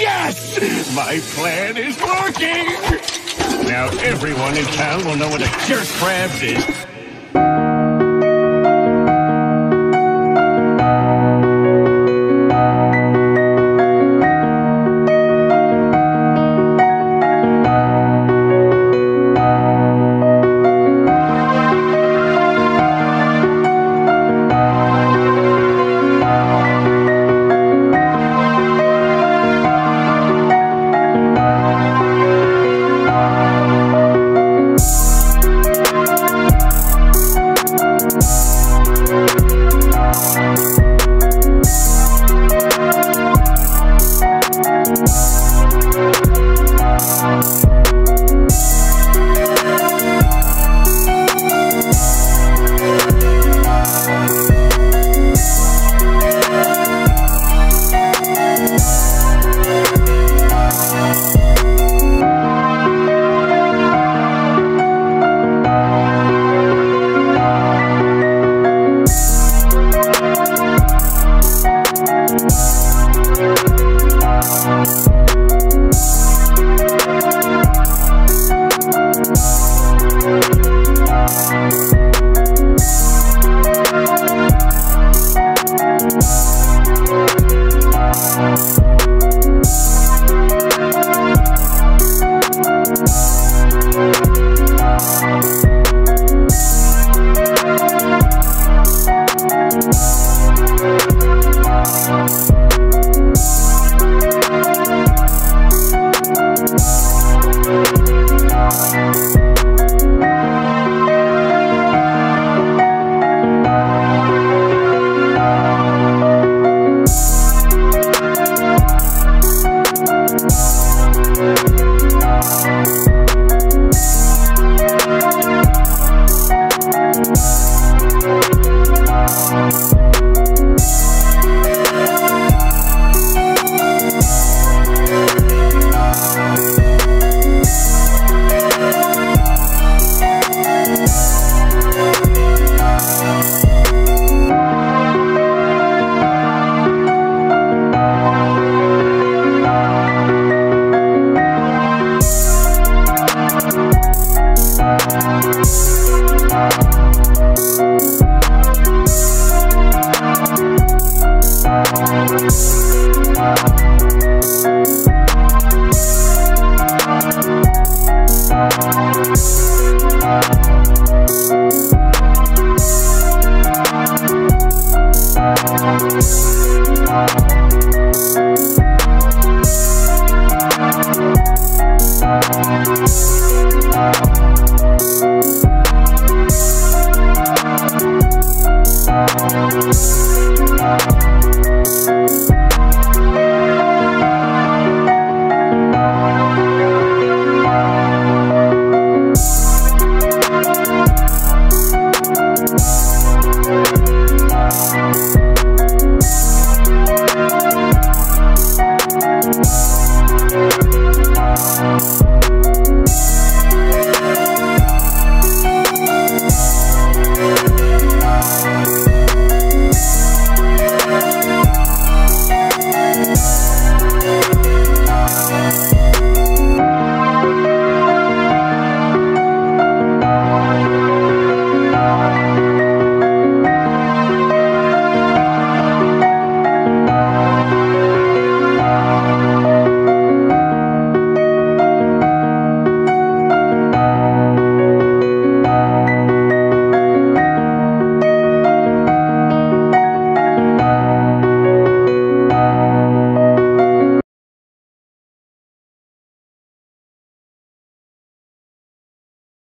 Yes! My plan is working! Now everyone in town will know what a jerk crabs is. Thank